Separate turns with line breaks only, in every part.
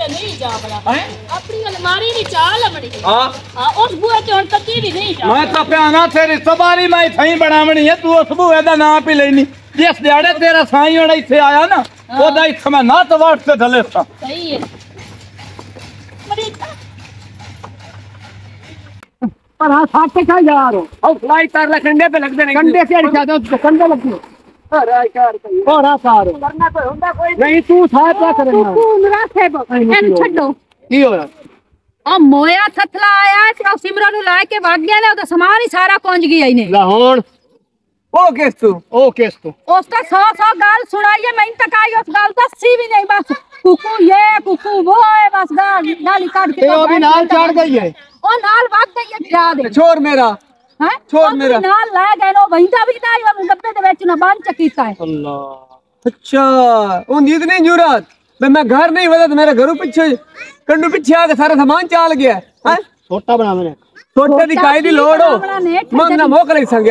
ਤੇ ਨਹੀਂ ਜਾਵਣਾ
ਹੈ
ਆਪਣੀ ਅਲਮਾਰੀ ਦੀ ਚਾਲ ਅਮੜੀ
ਹਾਂ
ਆ ਉਸ ਬੂਏ ਤੇ ਹੁਣ ਤੱਕੀ ਵੀ ਨਹੀਂ ਜਾ
ਮੈਂ ਤਾਂ ਪਿਆਣਾ ਤੇਰੀ ਸਵਾਰੀ ਮੈਂ ਥਈ ਬਣਾਵਣੀ ਹੈ ਤੂੰ ਉਸ ਬੂਏ ਦਾ ਨਾਂ ਪੀ ਲੈਣੀ ਜਿਸ ਦਿਹਾੜੇ ਤੇਰਾ ਸਾਈਂ ਹੁਣ ਇੱਥੇ ਆਇਆ ਨਾ ਉਹਦਾ ਇੱਥੇ ਮੈਂ ਨਾ ਤਵਾੜ ਤੇ ਥੱਲੇ ਸਾਂ
ਸਹੀ ਹੈ ਮੜੀ
पर हाँ साठ का यार और फ्लाई तार ला कंडे पे लगते नहीं कंडे से अड़का दो तो कंडे लगती और कोरा सारो वरना कोई हुंदा कोई नहीं तू था क्या करेगा
तू मेरा सेब एन छड्डो
की हो रहा
आ मोया सतला आया है सिमरन नु लाए के भाग गया ना तो सामान ही सारा पहुँच गया इने ला
हुन
ओ केस तू
ओ केस तू
उसका सौ सौ गाल सुनाई है मैंने तक आई उस गाल का सी भी नहीं बस कुकू ये कुकू वो है बस गाल गाली काट के
तो अभी नाल चढ़ गई है
ओ नाल भाग
गई है
बिरा
दे छोड़
मेरा हैं? छोड़ मेरा। ना लागेनो वहींदा भी दा इवा डब्बे दे बेचना बाँध चकीता है।
अल्लाह।
अच्छा ओ नींद नहीं जुरात मैं मैं घर नहीं वदा तो मेरा घरों पीछे कंडू पीछे आके सारा सामान चाल गया हैं।
छोटा बना मेरे।
छोटे दी काई दी लोड हो। मंगना संग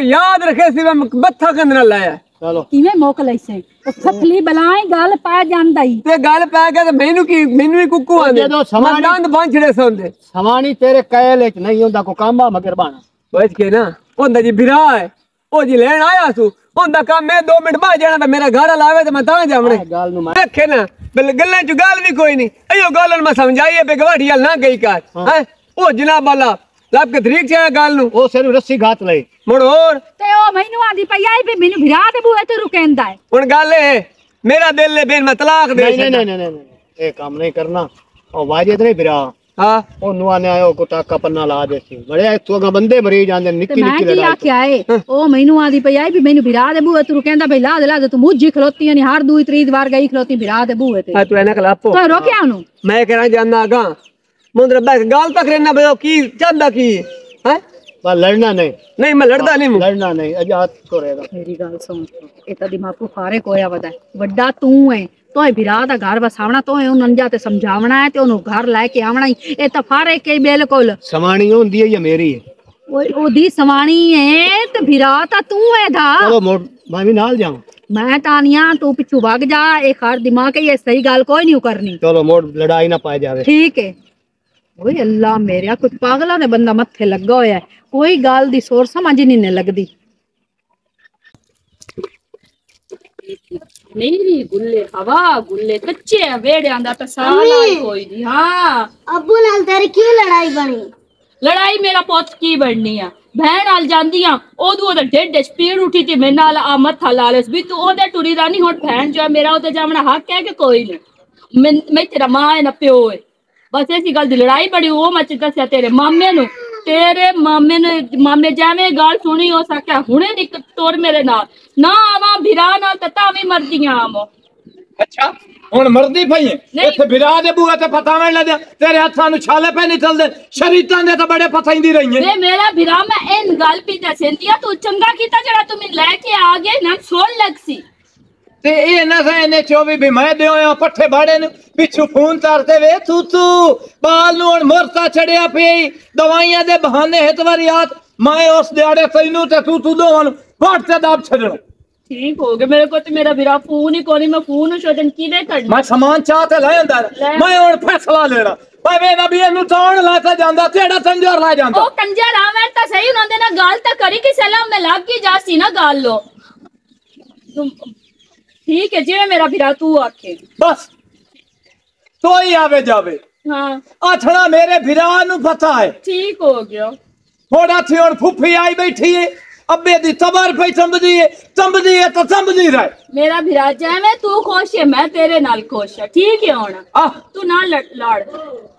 याद रखे सिवा मत्था कंदना लाया
ਚਲੋ
ਕਿਵੇਂ ਮੋਕ ਲੈਸੇ ਸਫਲੀ ਬਲਾਈ ਗੱਲ ਪੈ ਜਾਂਦਾ ਹੀ
ਤੇ ਗੱਲ ਪੈ ਗਿਆ ਤੇ ਮੈਨੂੰ ਕੀ ਮੈਨੂੰ ਹੀ ਕੁੱਕੂ ਆਂਦੇ
ਜਦੋਂ
ਸਮਾਣੀ ਦੰਦ ਬੰਝੜੇ ਸੌਂਦੇ
ਸਮਾਣੀ ਤੇਰੇ ਕੈਲ ਚ ਨਹੀਂ ਹੁੰਦਾ ਕੋ ਕਾਂਬਾ ਮਗਰ ਬਾਣਾ
ਬਚ ਕੇ ਨਾ ਉਹਦਾ ਜੀ ਬਿਰਾ ਹੈ ਉਹ ਜੀ ਲੈਣ ਆਇਆ ਸੂ ਉਹਦਾ ਕੰਮ ਮੈਂ 2 ਮਿੰਟ ਬਾਅਦ ਜਾਣਾ ਤਾਂ ਮੇਰਾ ਘਰ ਲਾਵੇ ਤੇ ਮੈਂ ਤਾਂ ਜਾਵਣੇ
ਗੱਲ ਨੂੰ
ਦੇਖੇ ਨਾ ਬਿਲ ਗੱਲਾਂ ਚ ਗੱਲ ਵੀ ਕੋਈ ਨਹੀਂ ਅਯੋ ਗੱਲਾਂ ਮੈਂ ਸਮਝਾਈਏ ਬੇ ਗਵਾੜੀ ਨਾ ਗਈ ਕਰ ਹੈ ਉਹ ਜਨਾਬ ਵਾਲਾ
લાભ કે ધરીક છે
ગાલનું ઓ
સેનું રસ્સી ઘાત લઈ મણ ઓર તે ઓ મહિનો આંધી પૈયા ભી મેનુ ભિરાત
બુએ તો રૂકેંદાય પણ ગાલે મેરા દિલ ને બેન માં
તલાક દે નહીં નહીં નહીં એ કામ નહીં કરના ઓ વાજે નહીં ભિરા
ਹਾਂ।
ਉਹ ਨਵਾਨੇ ਆਇਓ ਕੋ ਟਾਕਾ ਪੰਨਾ ਲਾ ਦੇ ਸੀ। ਬੜਿਆ ਇੱਥੋਂ ਗਾ ਬੰਦੇ ਮਰੀ ਜਾਂਦੇ
ਨਿੱਕੀ
ਨਿੱਕੀ
ਲੜਾਈ
ਮੈਂ
ਕੀ ਆਖਿਆ ਏ? ਉਹ ਮੈਨੂੰ ਆਦੀ ਪਈ ਆਈ ਵੀ ਮੈਨੂੰ ਵਿਰਾ ਦੇ ਬੂਹੇ ਤੂੰ ਕਹਿੰਦਾ ਭਈ ਲਾ ਦੇ ਲਾ ਦੇ ਤੂੰ ਮੁੱਝੀ ਖਲੋਤੀ ਨਹੀਂ ਹਰ ਦੂਈ ਤੀਜੀ ਵਾਰ ਗਈ ਖਲੋਤੀ ਵਿਰਾ ਦੇ ਬੂਹੇ ਤੇ।
ਹਾਂ ਤੂੰ ਇਹਨਾਂ ਖਲਾਪੋ
ਤੂੰ ਰੋਕਿਆ ਉਹਨੂੰ?
ਮੈਂ ਕਹਿਣਾ ਜਾਂਦਾ ਅਗਾ मुंदर बैक गाल तक रहना बे की चाहता की? है?
मैं लड़ना नहीं।
नहीं मैं लड़दा नहीं हूँ।
लड़ना नहीं अज हाथ को
रहेगा मेरी गाल सुन एता तो दिमाग को फारे कोया वदा बड़ा तू है। तो है बिरा दा घर बसावना तो है। उन अंजा समझावना है ते उन घर लाके आवना ए तो फारे के
बेल कोल होंदी है या मेरी
है? ओ दी समानी है ते बिरा ता तू है
दा। चलो मैं भी नाल जाऊँ।
मैं तानिया तू पिछू भाग जा। ए खार दिमाग है ये सही गाल कोई नहीं करनी
चलो मोड़ लड़ाई ना पाए जावे।
ठीक है। ਓਏ ਅੱਲਾ ਮੇਰਿਆ ਕੁਝ ਪਾਗਲਾਂ ਦੇ ਬੰਦਾ ਮੱਥੇ ਲੱਗਾ ਹੋਇਆ ਹੈ। ਕੋਈ ਗੱਲ ਦੀ ਸੋਰ ਸਮਝ ਹੀ ਨਹੀਂ ਲੱਗਦੀ
ਨੀਰੀ ਗੁੱਲੇ ਹਵਾ ਗੁੱਲੇ ਕੱਚੇ ਆ ਵੇੜਿਆਂ ਦਾ ਤਾਂ ਸਾਲਾ ਹੀ ਕੋਈ ਨਹੀਂ ਹਾਂ
ਅੱਬੂ ਨਾਲ ਤੇਰੀ ਕੀ ਲੜਾਈ ਬਣੀ
ਲੜਾਈ ਮੇਰਾ ਪੁੱਤ ਕੀ ਬਣਨੀ ਆ ਭੈਣ ਨਾਲ ਜਾਂਦੀਆਂ ਉਦੋਂ ਉਹਦਾ ਢਿੱਡ ਸਪੀਡ ਉੱਠੀ ਤੇ ਮੇਰੇ ਨਾਲ ਆ ਮੱਥਾ ਲਾ ਲਿਸ ਵੀ ਤੂੰ ਉਹਦੇ ਟੁਰੀ ਦਾ ਨਹੀਂ ਹੁਣ ਭੈਣ ਜੋ ਹੈ, ਮੇਰਾ ਉਹਦੇ ਜਾਵਣਾ ਹੱਕ ਹੈ ਕਿ ਕੋਈ ਨਹੀਂ ਮੈਂ ਮੈਂ ਤੇਰਾ ਮਾਂ ਹੈ ਨਾ ਪਿਓ ਹੈ ਬਸ ਐਸੀ ਗੱਲ ਦੀ ਲੜਾਈ ਬੜੀ ਉਹ ਮੈਂ ਦੱਸਿਆ ਤੇਰੇ ਮਾਮੇ ਨੂੰ। ਤੇਰੇ ਮਾਮੇ ਨੇ ਮਾਮੇ ਜਾਵੇਂ ਗੱਲ ਸੁਣੀ ਹੋ ਸਕਿਆ ਹੁਣੇ ਨਿਕ ਤੋਰ ਮੇਰੇ ਨਾਲ। ਨਾ ਆਵਾਂ ਭਿਰਾ ਨਾਲ ਤਾਂ ਤਾਂ ਵੀ ਮਰਦੀਆਂ ਆਵਾਂ
ਅੱਛਾ ਹੁਣ ਮਰਦੀ ਪਈ। ਇੱਥੇ ਵਿਰਾਹ ਦੇ ਬੂਹੇ ਤੇ ਪਤਾਵੇਂ ਲੱਦਿਆ ਤੇਰੇ ਹੱਥਾਂ ਨੂੰ ਛਾਲੇ ਪੈ ਨਿਕਲਦੇ ਸ਼ਰੀਤਾਂ ਦੇ ਤਾਂ ਬੜੇ ਪਤਾਈਂਦੀ ਰਹੀਆਂ
ਵੇ ਮੇਰਾ ਭਿਰਾ ਮੈਂ ਇਹ ਗੱਲ ਵੀ ਦੱਸਦੀ ਆ ਤੂੰ ਚੰਗਾ ਕੀਤਾ ਜਿਹੜਾ ਤੂੰ ਮੈਨੂੰ ਲੈ ਕੇ ਆ ਗਿਆ ਨਾ ਸੋਣ ਲੱਗ ਸੀ।
ਤੇ ਇਹ ਨਾ ਸਾ ਇਹਨੇ 24 ਵੀ ਮੈਂ ਦਿਓ ਪੱਠੇ ਬਾੜੇ ਨੂੰ। ਪਿੱਛੂ ਫੋਨ ਤਰਦੇ ਵੇ ਤੂੰ ਤੂੰ। ਬਾਲ ਨੂੰ ਹੁਣ ਮਰਤਾ ਚੜਿਆ ਪਈ। ਦਵਾਈਆਂ ਦੇ ਬਹਾਨੇ ਹਿਤ ਵਾਰੀਆਤ ਮੈਂ ਉਸ ਦਿਹਾੜੇ ਤੈਨੂੰ ਤੇ ਤੂੰ ਤੂੰ ਦੋਵਾਂ ਨੂੰ ਤੇ ਦਾਬ ਛੱਡਣਾ।
ਠੀਕ ਹੋ ਗਿਆ ਮੇਰੇ ਕੋਲ ਤੇ ਮੇਰਾ ਵੀਰਾ ਫੋਨ ਹੀ ਕੋਈ ਮੈਂ ਫੋਨ ਛੋੜਨ ਕਿਵੇਂ ਕਰਨਾ
ਮੈਂ ਸਮਾਨ ਚਾਹ ਤੇ ਲੈ
ਲੈ।
ਮੈਂ ਹੁਣ ਫੈਸਲਾ ਲੈਣਾ। ਭਾਵੇਂ ਨਾ ਵੀ ਇਹਨੂੰ ਤੌਣ ਲੈ ਕੇ ਜਾਂਦਾ ਤੇੜਾ ਤੰਜਰ ਲੈ ਜਾਂਦਾ।
ਉਹ ਕੰਜਰ ਆਵੇਂ ਤਾਂ ਸਹੀ ਉਹਨਾਂ ਦੇ ਨਾਲ ਗੱਲ ਤਾਂ ਕਰੀ ਕਿ ਸਲਾਮ ਮੈਂ ਲੱਗ ਕੇ ਜਾ ਸੀ ਨਾ ਗੱਲ ਲੋ ਠੀਕ ਹੈ ਜਿਵੇਂ ਮੇਰਾ ਵੀਰਾ ਤੂੰ ਆਖੇ
ਬਸ ਤੋਈ ਆਵੇ ਜਾਵੇ
ਹਾਂ
ਆਥਣਾ ਮੇਰੇ ਫਿਰਾਂ ਨੂੰ ਪਤਾ ਹੈ
ਠੀਕ ਹੋ ਗਿਆ
ਥੋੜਾ ਥੀ ਹੁਣ ਫੁੱਫੀ ਆਈ ਬੈਠੀ ਏ ਅੱਬੇ ਦੀ ਤਬਰ ਪਈ ਸੰਭਦੀ ਏ ਸੰਭਦੀ ਏ ਤਾਂ ਸੰਭਦੀ ਰਹੇ
ਮੇਰਾ ਵੀਰਾ ਜਿਵੇਂ ਤੂੰ ਖੁਸ਼ ਹੈ ਮੈਂ ਤੇਰੇ ਨਾਲ ਖੁਸ਼ ਹਾਂ ਠੀਕ ਹੈ ਹੁਣ
ਆ
ਤੂੰ ਨਾ ਲੜ ਲੜ ਮੈਂ ਕਿਉਂ ਤੇਰਾ ਵੀਰਾ ਮੈਂ ਕੋਈ ਗੱਲ ਨਹੀਂ ਕਰ ਸਕਦੀ ਮੈਂ ਘਰ ਜਾ
ਇਹ ਦਾਲ ਪੇ ਧਰੇ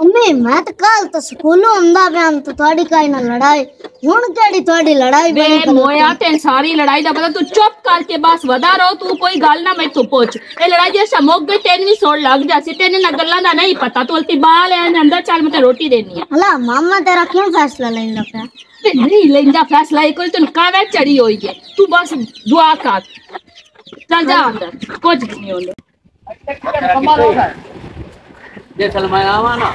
अम्मी मैं तो कल तो स्कूलों आंदा पिया तो थोड़ी काई ना लड़ाई हुन केड़ी थोड़ी लड़ाई
ਵੇ
बनी
ਮੋਇਆ ਤੇ ਸਾਰੀ ਲੜਾਈ ਦਾ ਪਤਾ ਤੂੰ ਚੁੱਪ ਕਰਕੇ ਬਸ ਵਦਾ ਰਹੋ ਤੂੰ ਕੋਈ ਗੱਲ ਨਾ ਮੈਥੋਂ ਪੁੱਛ ਇਹ ਲੜਾਈ ਜੇ ਸਮੁੱਕ ਗਈ ਤੈਨੂੰ ਵੀ ਸੋੜ ਲੱਗ ਜਾਸੀ ਤੈਨੂੰ ਨਾ ਗੱਲਾਂ ਦਾ ਨਹੀਂ ਪਤਾ ਤੂੰ ਅਲਤੀ ਬਾਲ ਐ ਅੰਦਰ ਚੱਲ ਮੈਂ ਤੇ ਰੋਟੀ ਦੇਣੀ ਆ
हला मामा तेरा क्यों फैसला लेंदा पिया
ਤੇ ਨਹੀਂ ਲੈਂਦਾ ਫੈਸਲਾ ਇਹ ਕੋਈ ਤੈਨੂੰ ਕਾਵੇ ਚੜੀ ਹੋਈ ਹੈ ਤੂੰ ਬਸ ਦੁਆ ਕਰ ਚੱਲ ਜਾ ਅੰਦਰ ਕੁਝ ਨਹੀਂ ਹੁੰਦਾ
ਜੇ ਸਲਮਾਨ ਆਵਾ ਨਾ जैसा मैं आवाना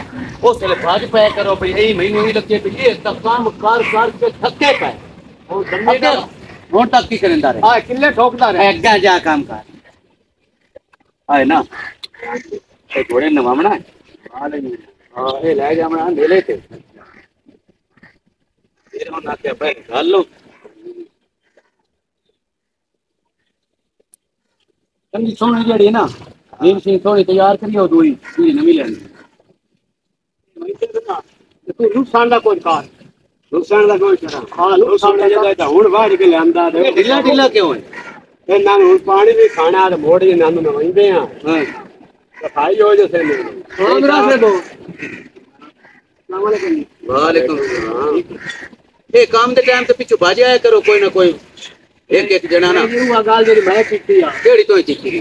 उस लिफाज पे करो भाई यही महीने ही लगे तो ये काम कार कार पे थके पे और दम्मे का मोटा की करेंदा रे हाँ किल्ले ठोकदा रे आगे जा काम कर आए ना ये घोड़े नवामना हाँ ये ले जा हमरा ले लेते फिर हो ना के भाई गालो समझी सुन जड़ी ना नीम सिंह थोड़ी तैयार करी हो दूरी पूरी नमी लेनी। तू हाँ। हाँ, के टाइम ते पिछु भाज आया करो कोई ना कोई। एक एक जना ना। मैं चिट्ठी तो चिट्ठी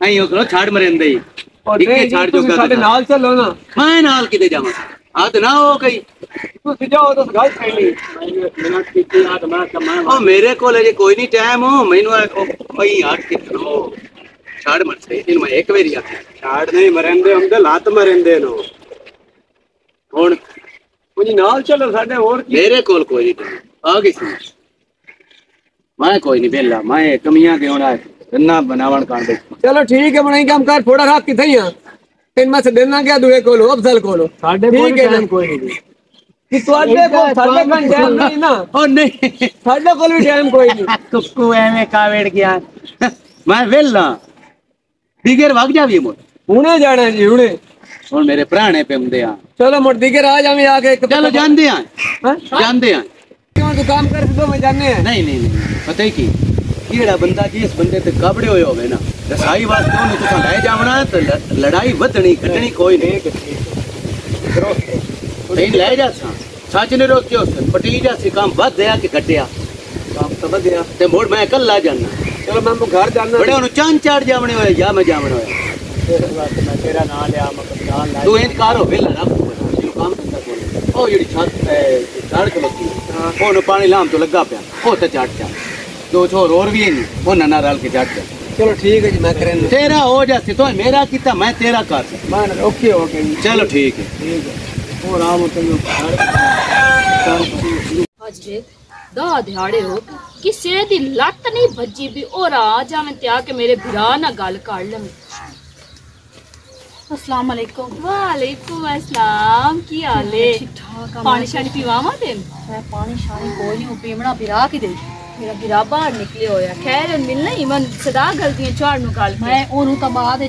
ਐਂ ਉਹ ਕਰੋ ਛਾੜ ਮਰਿੰਦੇ ਹੀ
ਔਰ
ਇੱਕੇ
ਨਹੀਂ
ਛਾੜ
ਤੁਸੀਂ
ਜੋਗਾ
ਸਾਡੇ
ਤੇ
ਨਾਲ ਚੱਲੋ ਨਾ
ਮੈਂ ਨਾਲ ਕਿਤੇ ਜਾਵਾਂ ਆਦ ਨਾ ਹੋ ਗਈ
ਤੁਸੀਂ ਜਾਓ ਤਾਂ ਗੱਲ ਪੈਣੀ ਮਿਹਨਤ ਕੀਤੀ ਆ ਤਾਂ ਮੈਂ ਕਮਾਂ
ਉਹ ਮੇਰੇ ਕੋਲ ਅਜੇ ਕੋਈ ਨਹੀਂ ਟਾਈਮ ਹੋ ਮੈਨੂੰ ਇਹ- ਉਹ ਭਈ ਹਟ ਕੇ ਕਰੋ ਛਾੜ ਮਰ ਸੇ ਇਹਨੂੰ ਮੈਂ ਇੱਕ ਵਾਰੀ ਆਖਿਆ
ਛਾੜ ਨਹੀਂ ਮਰੰਦੇ ਹੁੰਦੇ ਲੱਤ ਮਰੰਦੇ ਨੂੰ
ਹੁਣ
ਕੁਝ ਨਾਲ ਚੱਲੋ ਸਾਡੇ ਹੋਰ ਕੀ
ਮੇਰੇ ਕੋਲ ਕੋਈ ਨਹੀਂ time। ਆ ਗਈ ਸੀ ਮੈਂ ਕੋਈ ਨਹੀਂ ਬੇਲਾ ਮੈਂ ਕਮੀਆਂ ਦੇ ਹੋਣਾ ਇੰਨਾ ਬਣਾਵਣ ਕਾਂ ਦੇ
ਚਲੋ ਠੀਕ ਹੈ ਬਣਾਈ ਕੰਮ ਕਰ ਥੋੜਾ ਰੱਖ ਕਿੱਥੇ ਆ ਤਿੰਨ ਮੈਂ ਦੇਣਾ ਗਿਆ ਦੂਏ ਕੋਲ ਅਫਜ਼ਲ ਕੋਲ ਸਾਡੇ ਠੀਕ ਹੈ ਕੋਈ ਨਹੀਂ ਕਿ ਤੁਹਾਡੇ ਕੋਲ ਸਾਡੇ ਕੋਲ ਟਾਈਮ ਨਹੀਂ ਨਾ
ਉਹ ਨਹੀਂ
ਸਾਡੇ ਕੋਲ ਵੀ ਟਾਈਮ ਕੋਈ ਨਹੀਂ
ਕੁੱਕੂ ਐਵੇਂ ਕਾਵੇੜ ਗਿਆ ਮੈਂ ਵੇਲਾ ਦਿਗਰ ਵਗ ਜਾਵੀ ਮੋੜ
ਹੁਣੇ ਜਾਣਾ ਜੀ ਹੁਣੇ
ਹੁਣ ਮੇਰੇ ਭਰਾਣੇ ਪਿੰਦੇ ਆ
ਚਲੋ ਮੁੜ ਦਿਗਰ ਆ ਜਾਵੇਂ ਆ ਕੇ ਇੱਕ
ਚਲੋ ਜਾਂਦੇ ਆ
ਹਾਂ
ਜਾਂਦੇ ਆ
ਕਿਉਂ ਤੂੰ ਕੰਮ ਕਰ ਦੋ ਮੈਂ ਜਾਣੇ ਆ
ਨਹੀਂ ਨਹੀਂ ਨਹੀਂ ਪਤਾ ਹੀ ਕੀ केड़ा बंदा जिस बंदे ते काबड़े होए होवे ना? रसाई वास्ते ओने तुसा लाए जावना तो लड़ाई वधनी घटनी कोई नहीं नहीं
ले जा सा।
सच ने रोकियो पटी जा
सी काम वध गया
कि घटया? काम तो वध गया ते मोड़ मैं कल
ला जाना चलो मैं घर जाना बड़े
ओने चान चाड़ जावने होए जा मैं जावने होए? तेरा ना ले मकान ला। तू इनकार होवे लड़ा काम धंधा कोई ओ जेडी छत पे चाड़ के लगी ओने पानी लाम तो लगा पया। ओ ते चाड़ चाड़
दो चोर और भी है। वो
नन्ना राल के जाट चलो ठीक है जी मैं
करें। तेरा हो जाती तो
मेरा कितना मैं
तेरा कर। मैं ओके ओके।
चलो ठीक है। ठीक है। तो हो किसे लत नहीं भज्जी भी और आ जावे त्या के मेरे बिरा ना गल कर लवे
अस्सलाम मैं पानी कोई तो बाद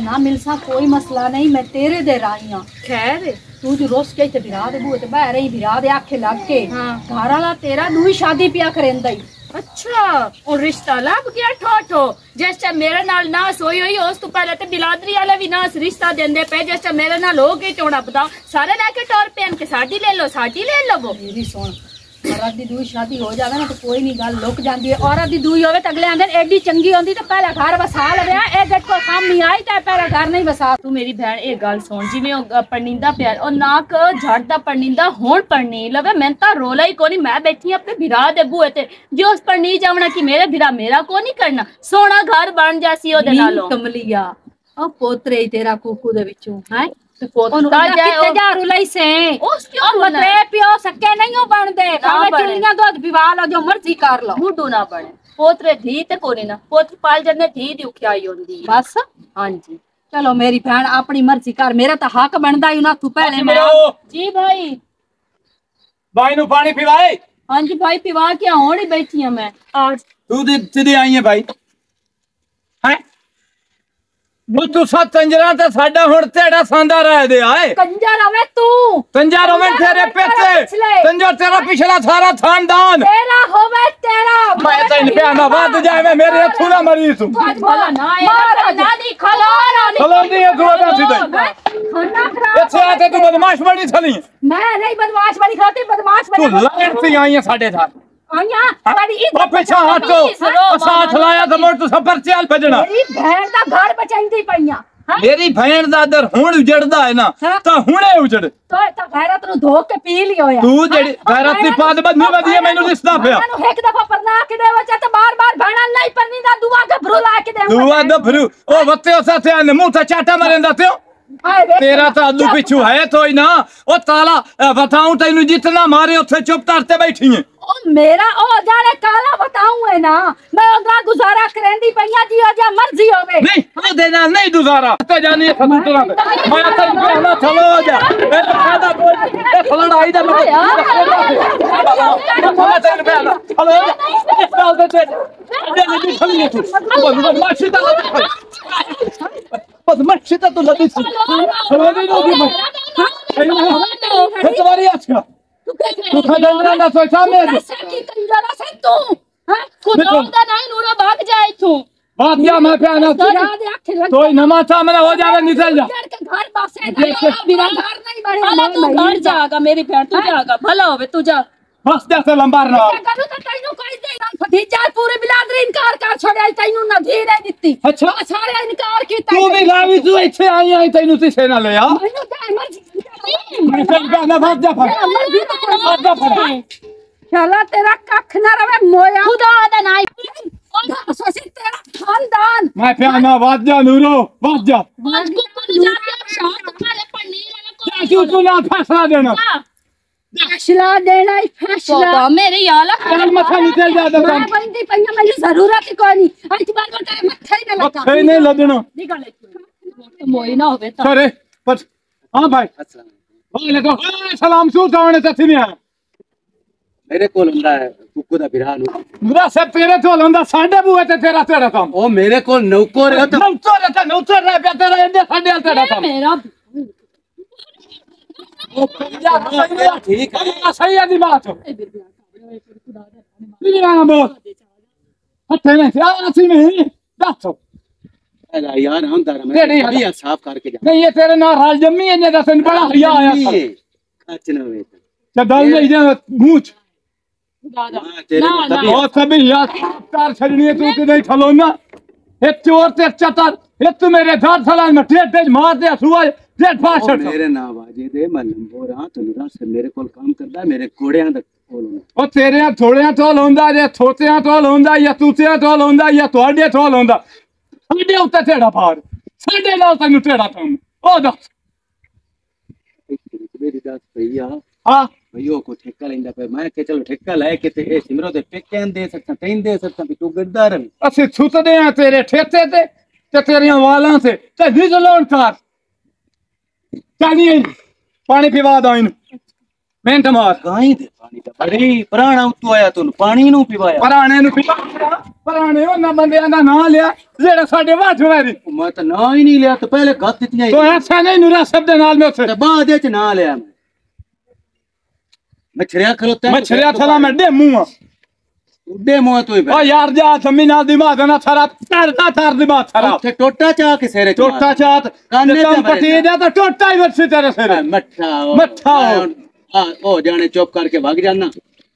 ना मिल कोई मसला नहीं मैं तेरे दे राई हाँ
खैर
तू जो रोस के ते बिरा दे बूते बाहर बिरा दे आखे लग के घर वाला तेरा दू शादी पिया करेंदा
ਅੱਛਾ, ਉਹ ਰਿਸ਼ਤਾ ਲੱਭ ਗਿਆ ਠੋਠੋ। ਜਿਸ ਟਾਈਮ ਮੇਰੇ ਨਾਲ ਨਾ ਸੋਈ ਹੋਈ, ਉਸ ਤੋਂ ਪਹਿਲਾਂ ਤੇ ਬਿਲਾਦਰੀ ਵਾਲੇ ਵੀ ਨਾ ਰਿਸ਼ਤਾ ਦਿੰਦੇ ਪਏ। ਜਿਸ ਟਾਈਮ ਮੇਰੇ ਨਾਲ ਹੋ ਕੇ ਚੋਣਾ ਪਤਾ ਸਾਰੇ ਲੈ ਕੇ ਟੋਰ ਪੈਨ ਕੇ ਸਾਡੀ ਲੈ ਲੋ ਸਾਡੀ ਲੈ ਲਵੋ।
ਮੇਰੀ ਸੁਣ औरत की दूई शादी हो जावे ना तो कोई नहीं गल लुक जाती है औरत की दूई होवे अगले आंदे एडी चंगी होंदी तो पहला घर बसा लवे ए काम नहीं आई तो पहला घर नहीं
बसा तू मेरी बहन एक गल सुन जिवें पड़निंदा प्यार और ना क झट दा पड़निंदा होन पड़नी लवे मैं
ता रोला ही कोनी मैं बैठी अपने भिरा दे
बूए
ते
जे
उस
पर जावना
कि मेरे बिरा
मेरा कौन
नहीं
करना
सोना घर बन जासी ओदे कमलिया पोतरे
तेरा
कुकू दे सके नहीं हो बन दे चिड़िया
दो विवाह लो जो मर्ज़ी कर लो बुढ़ू ना बने पोतरे धी ते कोने ना पाल
जने
धी
दी उख्याई होंदी बस हाँ जी चलो मेरी भैन अपनी मर्ज़ी कर मेरा तो हक
बनता
ही पहले
जी भाई भाई पानी
पिवाए हाँ जी भाई पिवा क्या होनी बैठी मैं आज
तू सीधे आई है भाई ਉਹ ਤੁਸਾਂ ਤੰਜਰਾ ਤਾਂ ਸਾਡਾ ਹੁਣ ਤੇੜਾ ਸਾਂਦਾ ਰਹਿ ਦੇ ਆਏ
ਕੰਜਰ ਰਵੇ ਤੂੰ
ਤੰਜਾ ਰਵੇ ਤੇਰੇ ਪਿੱਛੇ ਤੰਜਾ ਤੇਰਾ ਪਿਛਲਾ ਸਾਰਾ ਖਾਨਦਾਨ
ਤੇਰਾ ਹੋਵੇ ਤੇਰਾ
ਮੈਂ ਤਾਂ ਇਹਨਾਂ ਪਿਆਨਾ ਵੱਧ ਜਾਵੇ ਮੇਰੇ ਹੱਥੋਂ ਨਾ ਮਰੀ ਤੂੰ
ਭਲਾ ਨਾ ਇਹ ਨਾ ਦੀ ਖਲਾਰਾ
ਨਹੀਂ ਖਲਾਰ ਨਹੀਂ ਇਹ ਦੁਆ ਦਾ ਸਿੱਧਾ
ਖਾਨਾ ਖਰਾਬ
ਇੱਥੇ ਆ ਕੇ ਤੂੰ ਬਦਮਾਸ਼ ਬਣੀ ਥਲੀ
ਮੈਂ ਨਹੀਂ ਬਦਮਾਸ਼ ਬਣੀ ਖਾਤੀ ਬਦਮਾਸ਼ ਬਣੀ ਤੂੰ
ਲੜਤੀ ਆਈ ਸਾਡੇ ਨਾਲ
ਆਈਆਂ ਸਾਡੀ ਇੱਜ਼ਤ
ਪਿੱਛਾ ਹਟੋ ਸਾਥ ਲਾਇਆ ਤਾਂ ਮੋੜ ਤੂੰ ਸਫਰ ਚੱਲ ਭਜਣਾ।
ਮੇਰੀ ਭੈਣ ਦਾ ਘਰ ਬਚਾਈਂਦੀ ਪਈਆਂ
ਮੇਰੀ ਭੈਣ ਦਾ ਦਰ ਹੁਣ ਉਜੜਦਾ ਹੈ ਨਾ
ਹਾਂ।
ਤਾਂ ਹੁਣੇ ਉਜੜ।
ਤੋਏ ਤਾਂ ਗੈਰਤ ਨੂੰ ਧੋ ਕੇ ਪੀ ਲਿਓ ਯਾਰ
ਤੂੰ ਜਿਹੜੀ ਗੈਰਤ ਦੀ ਪਾਦ ਬੰਨੀ ਵਧੀਆ ਮੈਨੂੰ ਦਿਸਦਾ ਪਿਆ।
ਮੈਨੂੰ ਇੱਕ ਦਫਾ ਪਰਨਾ ਕੇ ਦੇ ਵਚਾ ਤੇ ਬਾਰ ਬਾਰ ਭੈਣਾਂ ਨਹੀਂ ਪਰਨੀ ਦਾ ਦੁਆ ਗੱਭਰੂ ਲਾ ਕੇ ਦੇ
ਤੂੰ ਆ ਗੱਭਰੂ ਉਹ ਵੱਤੇ ਉਸ ਸਾਥੇ ਨੇ ਮੂੰਹ ਤੇ ਚਾਟਾ
ਵੇਖ
ਤੇਰਾ ਤਾਂ ਅੱਲੂ ਪਿੱਛੂ ਹੈ ਤੋਈ ਨਾ। ਉਹ ਤਾਲਾ ਤੈਨੂੰ ਜਿਤਨਾ ਮਾਰੇ ਉੱਥੇ ਚੁੱਪ ਕਰਤੇ ਬੈਠੀ ਹੈ
ओ मेरा ओ जाने काला बताऊँ है ना मैं ओदा गुजारा करेंदी पईया जी जा मर्ज़ी होवे नहीं
ओ देना नहीं गुजारा तो जाने खतरा में मैं तो कहना चलो जा मैं खादा बोल ए लड़ाई दे मैं मैं तेरे पे आना चलो जा चल दे तेरे दे दे चल ले तू बदमाशी तो बदमाशी तो लदी चलो नहीं होगी मैं हाँ तुम्हारी आज का तू खजंजरा ना सोचा मेरे
की? कंजरा से? तू हाँ?
खुदा नहीं नूरा भाग जाए तू।
बाप या मैं पे आना
चाहिए
तो नमाज़ सामने हो जावे निकल जा।
घर बसे बिना घर नहीं बड़े
भला तू घर जागा मेरी बहन तू हाँ? जागा भला होवे तू जा।
बस जा से लंबार ना
करू? तो तइनु कह दे फटी जा पूरे बिलादरी इनकार कर छोड़े तइनु ना धी नहीं दित्ती
अच्छा।
सारे इनकार की
तू भी लावी तू
इथे
आई आई तइनु से ना ले आ
मैंने तो
मर्ज़ी
चला तेरा कख ना रवे मोया।
खुदा दा नाई।
सोसी तेरा खानदान
मैं पे ना बात जा नूरो बात जा।
बस को पर जाते शाद वाले पनीर वाला
को तू तू ना फैसला देना।
फैसला देना ही फैसला।
तो, तो मेरे याला
चल मथा निकल जा दम
मैं बंदी पंजा मेरी ज़रूरत ही कोई नहीं। आज बार बार तेरे मथे ही ना लगा।
मथे नहीं लगना
निकल। मोई ना होवे तो।
अरे पर ਹਾਂ ਭਾਈ ਵਾਲੇਕੁਮ ਸਲਾਮ ਸੂ ਤਾਉਣੇ ਤੇ ਨਹੀਂ ਆ
ਮੇਰੇ ਕੋਲ ਹੁੰਦਾ ਹੈ ਕੁੱਕੂ ਦਾ ਵਿਰਾਹ ਨੂੰ
ਮੇਰਾ ਸਭ ਤੇਰੇ ਤੋਂ ਲੰਦਾ ਸਾਡੇ ਬੂਏ ਤੇ ਤੇਰਾ ਤੇਰਾ ਕੰਮ
ਉਹ ਮੇਰੇ ਕੋਲ ਨੌਕਰ ਹੈ ਤਾਂ
ਨੌਤਰ ਰਹਿ ਨੌਤਰ ਰਹਿ ਪਿਆ ਤੇਰਾ ਇਹਦੇ ਸਾਡੇ ਵਾਲ ਤੇਰਾ ਕੰਮ
मेरा
ਠੀਕ ਹੈ
ਆ ਸਹੀ ਆ ਦੀ ਬਾਤ ਨਹੀਂ ਨਾ ਬੋਲ ਹੱਥੇ ਨਹੀਂ ਆ ਅਸੀਂ ਨਹੀਂ ਦੱਸੋ
ਹੈਗਾ ਯਾਰ
ਹੰਦਾਰ
ਮੈਂ
ਨਹੀਂ
ਵੀ ਸਾਫ ਕਰਕੇ ਜਾ
ਨਹੀਂ ਇਹ ਤੇਰੇ ਨਾਲ ਰਲ ਜੰਮੀ ਇਹਨੇ ਦਾ ਤੈਨੂੰ ਬੜਾ ਹਰਿਆ ਆਇਆ
ਕੱਚ ਨਾ ਵੇ
ਤੇ ਦਲ ਨਹੀਂ ਜਾਂ
ਗੂੰਚ ਦਾਦਾ
ਨਾ
ਉਹ ਸਭੀ ਯਾਰ ਤਾਰ ਛੜਣੀ ਤੂੰ ਕਿ ਨਹੀਂ ਖਲੋਨਾ ਇਹ ਚੋਰ ਤੇ ਚਤਰ ਇਹ ਤੂੰ ਮੇਰੇ ਘਰ ਸਾਲਾਂ ਮੈਂ ਢੇਡ ਢੇਡ ਮਾਰ ਦੇ ਸੂਆ ਢੇਡ
ਫਾੜ
ਛੱਡ
ਮੇਰੇ ਨਾਂ ਵਾਜੇ ਦੇ ਮਲਮ ਬੋਰਾ ਤੂੰ ਰਸ ਮੇਰੇ ਕੋਲ ਕੰਮ ਕਰਦਾ ਮੇਰੇ ਕੋੜਿਆਂ ਦਾ
ਉਹ ਤੇਰੇ ਥੋੜਿਆਂ ਤੋਂ ਲਾਉਂਦਾ ਜੇ ਥੋਤਿਆਂ ਤੋਂ ਲਾਉਂਦਾ ਜਾਂ ਤੂਤਿਆਂ ਤੋਂ ਲਾਉਂਦਾ ਜਾਂ ਤੁਹਾਡੇ ਤੋਂ ਲਾਉਂਦਾ ਸਾਡੇ ਉੱਤੇ ਢੇੜਾ ਪਾਰ ਸਾਡੇ ਨਾਲ ਤੈਨੂੰ ਢੇੜਾ ਪਾਉਂ ਉਹ ਦੱਸ
ਮੇਰੀ ਦੱਸ ਭਈਆ
ਹਾਂ
ਭਈਓ ਕੋ ਠੇਕਾ ਲੈਂਦਾ ਪਿਆ ਮੈਂ ਕਿ ਚਲੋ ਠੇਕਾ ਲੈ ਕੇ ਤੇ ਇਹ ਸਿਮਰੋ ਦੇ ਪੇਕਿਆਂ ਦੇ ਸਕਦਾ ਤੈਨੂੰ ਦੇ ਸਕਦਾ ਵੀ ਤੂੰ ਗੱਦਾਰ ਹੈ
ਅਸੀਂ ਛੁੱਟਦੇ ਆ ਤੇਰੇ ਠੇਤੇ ਤੇ ਤੇ ਤੇਰੀਆਂ ਵਾਲਾਂ ਤੇ ਤੇ ਨਿਜ ਲੋਨ ਕਰ ਚਾਹੀਏ ਪਾਣੀ ਪਿਵਾ ਦੋ ਇਹਨੂੰ ਮਿੰਟ ਮਾਰ
ਗਾਈ ਦੇ ਪਾਣੀ ਦਾ ਬੜੀ ਪੁਰਾਣਾ ਉਤੋਂ ਆਇਆ ਤੈਨੂੰ ਪਾਣੀ ਨੂੰ ਪਿਵਾਇਆ
ਪਰਾਣੇ ਨੂੰ ਪਿਵਾ ਪਰਾਣੇ ਉਹਨਾਂ ਬੰਦਿਆਂ ਦਾ ਨਾਂ ਲਿਆ ਜਿਹੜੇ ਸਾਡੇ ਬਾਝੂ ਨੇ
ਮੈਂ ਤਾਂ ਨਾ ਹੀ ਨਹੀਂ ਲਿਆ ਤੇ ਪਹਿਲੇ ਗੱਤ ਦਿੱਤੀਆਂ
ਤੋ ਐਸਾ ਨਹੀਂ ਨੂਰਾ ਸਭ ਦੇ ਨਾਲ ਮੈਂ ਉੱਥੇ
ਤੇ ਬਾਅਦ ਵਿੱਚ ਨਾ ਲਿਆ ਮੈਂ ਮਛਰਿਆ ਖਲੋਤਾ
ਮੈਂ ਛੜਿਆ ਥਲਾ ਮੈਂ ਡੇ ਮੂੰਹ
ਉੱਡੇ ਮੋਹ ਤੋਂ ਹੀ
ਓ ਯਾਰ ਜਾ ਜ਼ਮੀਨ ਨਾਲ ਦਿਮਾਗ ਨਾ ਸਾਰਾ ਤਰਦਾ ਤਰ ਦਿਮਾਗ ਸਾਰਾ
ਉੱਥੇ ਟੋਟਾ ਚਾ ਕੇ ਸਿਰੇ ਚ
ਟੋਟਾ ਚਾਤ
ਕਾਨੇ ਤੇ
ਤੇ ਪਤੀ ਦਾ ਤਾਂ ਟੋਟਾ ਹੀ ਵਰਸੀ ਤੇਰੇ ਸਿਰ
ਮੱਠਾ ਉਹ-
ਮੱਠਾ
हाँ, ओ जाने चुप करके भाग जाना।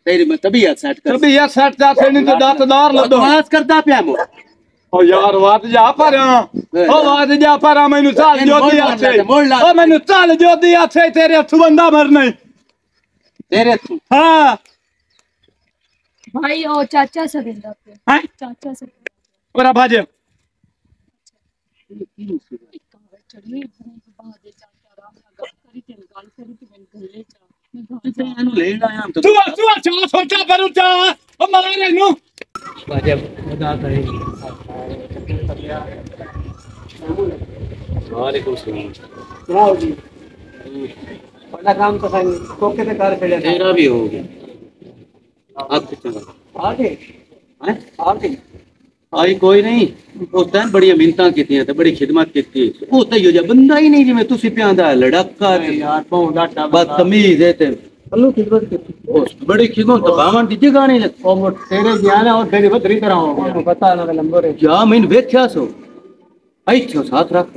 तेरी मैं तबीयत सेट कर। तबीयत सेट जा से
नहीं तो दांतदार लदो
बकवास करता पिया मो। ओ यार वात जा पर। ओ वात
जा
पर
मैनू चाल
जो
दिया छे ओ
मैनू चाल जो दिया छे तेरे थू बंदा मर नहीं।
तेरे थू
हाँ।
भाई ओ चाचा से
हैं?
चाचा से
और भाजे।
चढ़ी बाद चाचा राम लगा करी तेरे गाल करी तेरे गले चा
ਇਹਨੂੰ ਲੈਣ ਆਇਆ ਹਮ
ਤੂੰ ਤੂੰ ਚਾ ਸੋਚਾ ਕਰੂ ਚਾ ਓ ਮਾਰੇ ਨੂੰ
वालेकुम सलाम
सुनाओ जी बड़ा काम तो खाई कोके ते कर छड़िया
तेरा भी हो गया अब चंगा
आगे
हैं
आगे
ਆਈ ਕੋਈ ਨਹੀਂ ਉਦਾਂ ਬੜੀਆਂ ਮਿੰਤਾਂ ਕੀਤੀਆਂ ਤੇ ਬੜੀ ਖਿਦਮਤ ਕੀਤੀ ਉਹ ਤਾਂ ਯੋ ਜਿਹਾ ਬੰਦਾ ਹੀ ਨਹੀਂ ਜਿਵੇਂ ਤੁਸੀਂ ਪਿਆਂਦਾ ਲੜਾਕਾ ਤੇ
ਯਾਰ ਭੌਂਦਾ ਟਾਬਾ
ਤਮੀਜ਼ ਹੈ ਤੇ
ਅੱਲੋ ਖਿਦਮਤ ਕੀਤੀ
ਉਸ ਬੜੀ ਖਿਦਮਤ ਤਬਾਵਨ ਦੀ ਜਗ੍ਹਾ ਨਹੀਂ ਲੱਗ
ਉਹ ਤੇਰੇ ਗਿਆਨ ਔਰ ਤੇਰੀ ਬਤਰੀ ਤਰ੍ਹਾਂ ਹੋ ਗਿਆ ਪਤਾ ਨਾ ਲੰਬੋ ਰੇ
ਜਾ ਮੈਂ ਵੇਖਿਆ ਸੋ ਇੱਥੇ ਸਾਥ ਰੱਖ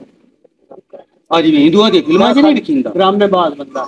ਅੱਜ ਵੀ ਹਿੰਦੂਆਂ ਦੀ ਫਿਲਮਾਂ 'ਚ ਨਹੀਂ ਵਿਖਿੰਦਾ ਰਾਮ ਨੇ ਬਾਜ਼ ਬੰਦਾ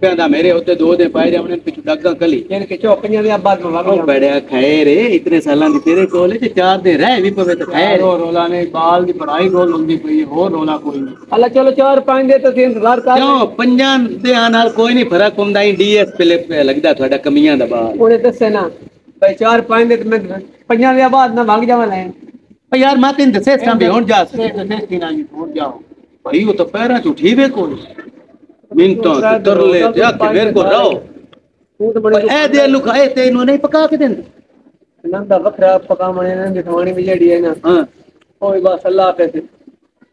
ਕਹਿੰਦਾ ਮੇਰੇ ਉੱਤੇ ਦੋ ਦੇ ਪਾਇਰੇ ਆਪਣੇ ਪਿੱਛੇ ਡਾਕਾਂ ਕਲੀ
ਯਾਨੀ ਕਿ ਚੌਪੀਆਂ ਦੇ ਬਾਅਦ
ਮਵਾਗੋ ਬੜਿਆ ਖੈਰ ਇਤਨੇ ਸਾਲਾਂ ਦੀ ਤੇਰੇ ਕੋਲ ਤੇ ਚਾਰ ਦੇ ਰਹਿ ਵੀ ਪਵੇ ਤਾਂ ਖੈਰ
ਹੋਰ ਰੋਲਾ ਨੇ ਬਾਲ ਦੀ ਪੜਾਈ ਕੋਲ ਹੁੰਦੀ ਪਈ ਹੋਰ ਰੋਲਾ ਕੋਈ ਨਹੀਂ ਅੱਲਾ ਚਲੋ ਚਾਰ ਪੰਜ ਦੇ ਤਾਂ ਇੰਤਜ਼ਾਰ ਕਰ
ਕਿਉਂ ਪੰਜਾਂ ਦੇ ਨਾਲ ਕੋਈ ਨਹੀਂ ਫਰਕ ਹੁੰਦਾ ਹੀ ਡੀਐਸ ਪੇ ਲੱਗਦਾ ਤੁਹਾਡਾ ਕਮੀਆਂ ਦਾ ਬਾਲ
ਉਹਨੇ ਦੱਸੇ ਨਾ ਭਾਈ ਚਾਰ ਪੰਜ ਦੇ ਤੇ ਮੈਂ ਪੰਜਾਂ ਦੇ ਬਾਅਦ ਨਾ ਮੰਗ ਜਾਵਾਂ ਲੈ
ਭਾਈ ਯਾਰ ਮੈਂ ਤੈਨੂੰ ਦੱਸੇ ਇਸ ਟਾਈਮ ਵੀ ਹੁਣ ਜਾ ਸਕੇ
ਦੱਸੇ ਇਸ ਦਿਨਾਂ ਹੀ ਹੁਣ ਜਾਓ
ਭਾਈ ਉਹ ਤਾਂ ਪੈਰਾਂ ਚ ਉਠੀ ਵੇ ਕੋਈ ਮਿੰਟਾਂ ਤੇ ਤਰਲੇ ਤੇ ਆ ਕੇ ਮੇਰੇ ਕੋਲ ਰਹੋ
तू तो बड़ी
ਇਹ ਦੇ ਲੁਕਾਏ ਤੈਨੂੰ ਨਹੀਂ ਪਕਾ ਕੇ ਦਿੰਦੇ
नंदा बकरा पका मने ना बिठवानी भी जड़ी है ना
ਹਾਂ
ओए बस अल्लाह पे से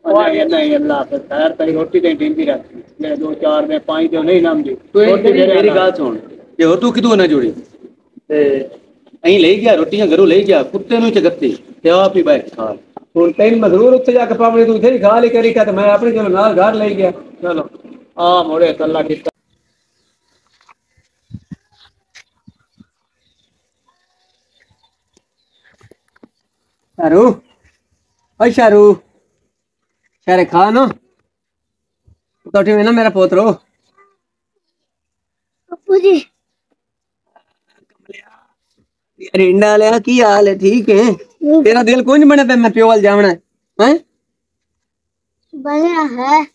नहीं नहीं अल्लाह पे खैर तेरी रोटी ते ढींदी रहती मेरे दो चार में पाँच दो नहीं नाम दी
ਤੂੰ ਇਹ ਮੇਰੀ ਮੇਰੀ ਗੱਲ ਸੁਣ ਜੇ ਹੋਰ ਤੂੰ ਕਿਦੋਂ ਨਾ ਜੁੜੀ ਤੇ ਅਹੀਂ ਲਈ ਗਿਆ ਰੋਟੀਆਂ ਘਰੋਂ ਲਈ ਗਿਆ ਕੁੱਤੇ ਨੂੰ ਚਗੱਤੀ ਤੇ ਆਪ ਹੀ ਬੈਠ ਖਾ
ਹੁਣ ਤੈਨੂੰ ਮਜ਼ਦੂਰ ਉੱਥੇ ਜਾ ਕੇ ਪਾਵਣੀ ਤੂੰ ਇੱਥੇ ਹੀ ਖਾ ਲਈ ਕਰੀ ਕਾ ਤੇ ਮੈਂ ਆਪਣੇ ਚਲੋ ਨਾਲ ਘਰ ਲੈ ਗਿਆ ਚਲੋ Aa moret Allah kita. Sharu, hey Sharu, Sharu खाना कोठी में ना मेरा पोतरो
पप्पू जी।
रिंडा ले की हाल है? ठीक है। हम्म। तेरा दिल कुंज बने पे मैं प्योवल जावना है। हैं?
है।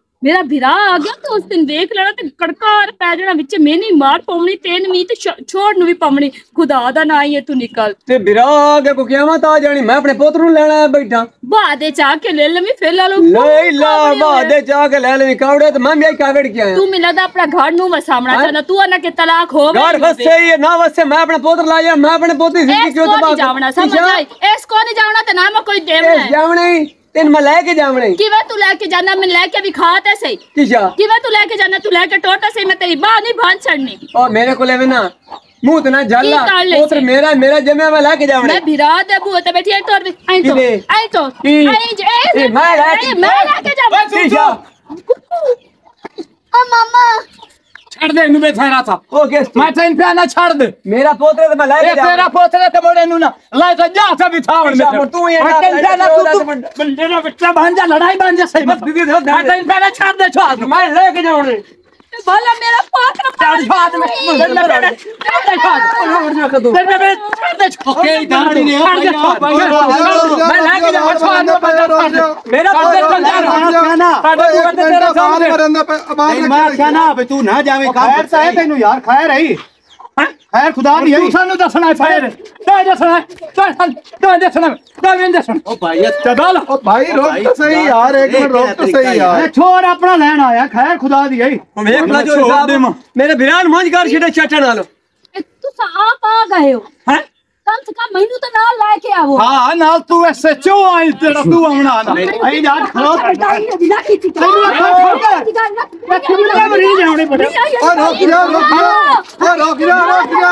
ਮੇਰਾ ਭਰਾ ਆ ਗਿਆ ਤੇ ਉਸ ਦਿਨ ਦੇਖ ਲੈਣਾ ਤੇ ਕੜਕਾਰ ਪੈ ਜਾਣਾ ਵਿੱਚ ਮੈਨੀ ਮਾਰ ਪਾਉਣੀ ਤੈਨ ਵੀ ਤੇ ਛੋੜ ਨੂੰ ਵੀ ਪਾਉਣੀ। ਖੁਦਾ ਦਾ ਨਾ ਹੀ ਹੈ ਤੂੰ ਨਿਕਲ।
ਤੇ ਬਿਰਾ ਅੱਗੇ ਕੋ ਕਿਆਮਤ ਆ ਜਾਣੀ ਮੈਂ ਆਪਣੇ ਪੁੱਤ ਨੂੰ ਲੈਣ ਬੈਠਾ।
ਬਾਦੇ ਚਾ ਕੇ ਲੈ ਲਵੀਂ ਫਿਰ ਲਾ ਲੋ
ਲੈ ਲਾ ਬਾਦੇ ਜਾ ਕੇ ਲੈ ਲੈਣੀ ਕਾਵੜੇ ਤੇ ਮੈਂ ਵੀ ਕਾਵੜ ਕੇ ਆਇਆ।
ਤੂੰ ਮਿਲਾ ਦਾ ਆਪਣਾ ਘਰ ਨੂੰ ਵਸਾਵਣਾ ਚਾਹਨਾ ਤੂੰ ਨਾ ਕਿ ਤਲਾਕ ਹੋ
ਘਰ ਵਸੇ ਹੀ ਨਾ ਵਸੇ ਮੈਂ ਆਪਣੇ ਪੁੱਤ ਲਾਇਆ ਮੈਂ ਆਪਣੇ ਪੁੱਤ ਦੀ ਜ਼ਿੰਦਗੀ ਕਿਉਂ ਤਬਾਹ
ਜਾਵਣਾ ਸਮਝ
ਈਸ਼ਾ,
ਆਈ? ਇਸ ਕੋ ਨਹੀਂ ਜਾਵਣਾ ਤੇ ਨਾ ਮੈਂ ਕੋਈ ਦੇਵਣਾ
ਇਸ
ਹੈ। तेन मैं लेके जावने किवे तू लेके जाना मैं लेके भी खाते सही
किशा किवे तू लेके जाना तू लेके टोटा सही
मैं तेरी बाह
नहीं
भान
छड़नी ओ मेरे को लेवे ना मुँह
तना जल्ला पुत्र मेरा मेरा जमे मैं लेके जावने मैं भिरा
दे
बुआ तो
बैठी
है तोर
आई तो आई तो
आई मैं मैं लेके
जावने
ओ मामा
छोड़ दे नुबे थारा था।
ओके मैं
तो ट्रेन पे आना दे। मेरा
पोतरे तो मैं ले जा तेरा
पोतरे तो मोड़े नु ना। ले जा जा था बिठावन में। तू
ये
ना
ट्रेन पे ना
तू
बंदे
ना बिट्टा भांजा लड़ाई
भांजा
सही
मत।
दीदी ध्यान ट्रेन पे ना छोड़ दे छोड़। मैं
लेके जाऊँ भला
मेरा पात्र चढ़ बाद में चढ़ बाद
में ओके इधर नहीं
मैं लाके जाऊँ
छोड़ दो बंदा मेरा बंदा चल जा ना पाड़ा तू बंदा तेरा सामने बाहर
खाना तू ना
जावे काम खैर साहब तेनू यार खैर है
ਮੇਰਾ ਪੋਤਰ ਚੱਲ ਜਾ
ਸਾਡਾ ਤੂੰ ਬੰਦੇ ਤੇਰਾ ਸਾਹਮਣੇ
ਨਹੀਂ ਮਾਰ ਖਾਨਾ ਵੀ ਤੂੰ ਨਾ ਜਾਵੇਂ ਕੰਮ
ਖੈਰ ਤਾਂ ਹੈ ਤੈਨੂੰ ਯਾਰ ਖੈਰ ਹੈ ਖੈਰ ਖੁਦਾ ਦੀ ਹੈ ਤੂੰ ਸਾਨੂੰ ਦੱਸਣਾ ਹੈ ਫੇਰ ਤੈਨੂੰ ਦੱਸਣਾ ਤੈਨੂੰ ਤੈਨੂੰ ਦੱਸਣਾ ਤੈਨੂੰ ਦੱਸਣਾ
ਉਹ ਭਾਈ
ਚੱਲ
भाई रोक तो सही यार एक मिनट रोक तो सही यार
ਇਹ ਛੋਰ ਆਪਣਾ ਲੈਣ ਆਇਆ ਖੈਰ ਖੁਦਾ ਦੀ ਹੈ
ਵੇਖ ਲਾ ਜੋ ਹਿਸਾਬ ਮੇਰੇ ਵਿਰਾਨ ਮੰਝ ਕਰ ਛੱਡੇ ਛੱਟਣ ਵਾਲੋ
ਤੁਸੀਂ ਆਪ ਆ ਗਏ ਹੋ
ਹੈ
ਕਮ ਸੇ ਕਮ ਮੈਨੂੰ ਤਾਂ ਨਾਲ ਲੈ ਕੇ ਆਵੋ
ਹਾਂ ਨਾਲ ਤੂੰ ਐਸਐਚਓ ਆਈ ਤੇਰਾ ਤੂੰ ਆਉਣਾ ਨਾ ਆਈ ਜਾ ਖਲੋ ਮਰੀਜ਼ ਆਉਣੇ ਬੜੇ
और रोक जा रोक जा और रोक जा रोक जा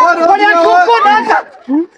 और रोक जा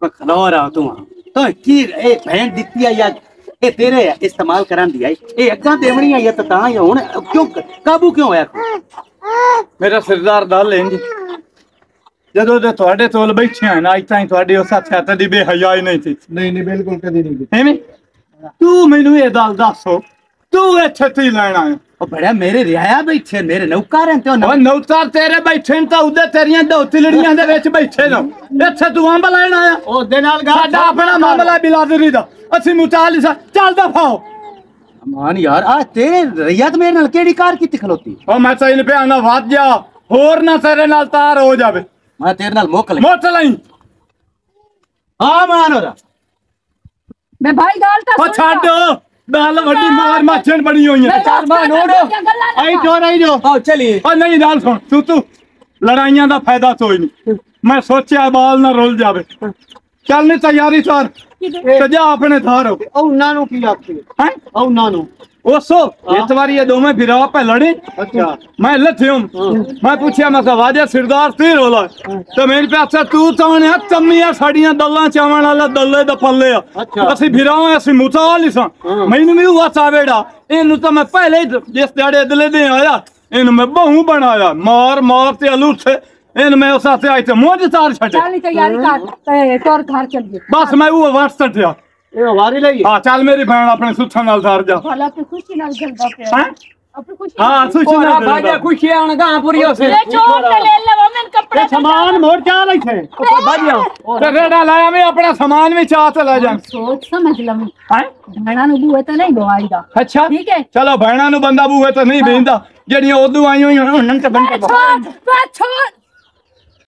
ਇਹ
ਦੱਸੋ
ਬਖਲੋ ਰਾ ਤੂੰ ਤੋ ਕੀ ਇਹ ਭੈਣ ਦਿੱਤੀ ਆ ਯਾਰ ਇਹ ਤੇਰੇ ਇਸਤੇਮਾਲ ਕਰਨ ਦੀ ਆਈ ਇਹ ਅੱਗਾ ਦੇਵਣੀ ਆ ਤਾਂ ਤਾਂ ਹੀ ਹੁਣ ਕਿਉਂ ਕਾਬੂ ਕਿਉਂ ਹੋਇਆ
ਮੇਰਾ ਸਰਦਾਰ ਦਲ ਇੰਜ ਜਦੋਂ ਦੇ ਤੁਹਾਡੇ ਤੋਲ ਬੈਠੇ ਆ ਨਾ ਅੱਜ ਤਾਈਂ ਤੁਹਾਡੀ ਉਸ ਹੱਥ ਦੀ ਬੇਹਯਾਈ ਨਹੀਂ ਸੀ
ਨਹੀਂ ਨਹੀਂ ਬਿਲਕੁਲ ਕਦੀ ਨਹੀਂ ਕੀਤੀ।
ਐਵੇਂ ਤੂੰ ਮੈਨੂੰ ਇਹ ਗੱਲ ਦੱਸੋ ਤੂੰ ਇੱਥੇ ਤੀ ਲੈਣਾ ਹੈ
ਉਹ ਬੜਾ ਮੇਰੇ ਰਿਆਇਆ ਬੈਠੇ ਮੇਰੇ ਨੌਕਰ ਹਨ ਤੇ ਉਹ
ਉਹ
ਨੌ-
ਨੌਤਾਰ ਤੇਰੇ ਬੈਠੇ ਨੇ ਤਾਂ ਉਹਦੇ ਤੇਰੀਆਂ ਦੋ ਤਿਲੜੀਆਂ ਦੇ ਵਿੱਚ ਬੈਠੇ ਨੇ ਇੱਥੇ ਤੂੰ ਅੰਬ ਲੈਣ ਆਇਆ
ਉਹਦੇ ਨਾਲ
ਸਾਡਾ ਆਪਣਾ ਮਾਮਲਾ ਬਿਲਾਦਰੀ ਦਾ ਅਸੀਂ ਮੁਤਾਲਿਸ ਆ। ਚੱਲ ਦਫਾਓ
ਮਾਨ ਯਾਰ ਆ ਤੇਰੇ ਰਈਅਤ ਮੇਰੇ ਨਾਲ ਕਿਹੜੀ ਕਾਰ ਕੀਤੀ ਖਲੋਤੀ
ਉਹ ਮੈਂ ਤੈਨੂੰ ਪਿਆ ਨਾ ਵੱਧ ਜਾ ਹੋਰ ਨਾ ਤੇਰੇ ਨਾਲ ਤਾਰ ਹੋ ਜਾਵੇ
ਮੈਂ ਤੇਰੇ ਨਾਲ ਮੁੱਕ ਲਈ
ਮੁੱਟ ਲਈ
ਹਾਂ ਮਾਨ ਉਹਦਾ
ਮੈਂ ਭਾਈ ਗੱਲ ਤਾਂ
ਉਹ ਛੱਡ दाल वड्डी मार माछन बनी हुई है।
चार मार नोड़ो
आई जो आई जो
आओ चलिए।
और नहीं दाल सुन तू तू लड़ाइयाँ दा फ़ायदा तो सोई नहीं। हाँ। मैं सोचया बाल ना रुल जावे। हाँ। ਚੱਲ ਨਹੀਂ ਤਿਆਰੀ ਕਰ ਤੇ ਜਾ ਆਪਣੇ ਥਾਰ
ਤੇ ਉਹਨਾਂ ਨੂੰ ਕੀ ਆਖੀ
ਹੈ
ਉਹਨਾਂ ਨੂੰ
ਉਸੋ ਇਸ ਵਾਰੀ ਇਹ ਦੋਵੇਂ ਫਿਰਾ ਪੈ ਲੜੇ
ਅੱਛਾ
मैं लथ्यूं मैं पूछया मैं कहा वाजे सिरदार ती रोला तो मेरे पे अच्छा तू तो ने तम्मिया साड़ियां दल्ला चावण वाला दल्ले दा पल्ले
अच्छा।
ਅਸੀਂ ਫਿਰਾਵਾਂ ਅਸੀਂ ਮੁਤਾਲ ਸਾਂ ਮੈਨੂੰ ਵੀ ਹੁਆ ਚਾਵੇੜਾ ਇਹਨੂੰ ਤਾਂ ਮੈਂ ਪਹਿਲੇ ਹੀ ਜਿਸ ਦਿਹਾੜੇ ਅਦਲੇ ਦੇ ਆਇਆ ਇਹਨੂੰ ਮੈਂ ਬਹੂ ਬਣਾਇਆ ਮਾਰ ਮਾਰ ਤੇ ਅਲੂਥੇ ਇਹਨੂੰ इन में उसा
से आई तो मोज तार छटे चल तैयारी
कर तोर घर चल गई
बस मैं वो
वाट्स छटिया ए वारी लई हाँ चल मेरी बहन
अपने सुथा नाल तार जा भला
तू
खुशी नाल
जलदा पे हाँ सुची भाजा
खुशी आन गा पूरी से
ले
सामान मोर क्या
लई थे भाजा रेड़ा लाया मैं अपना सामान में चात ले
जा सोच समझ
लम
हैं भैणा नु बूए तो नहीं
दवाईदा
अच्छा ठीक
है चलो भैणा नु बंदा बूए तो नहीं भेंदा जेडी ओदू आई हुई उनन ते बंदा
छोड़ छोड़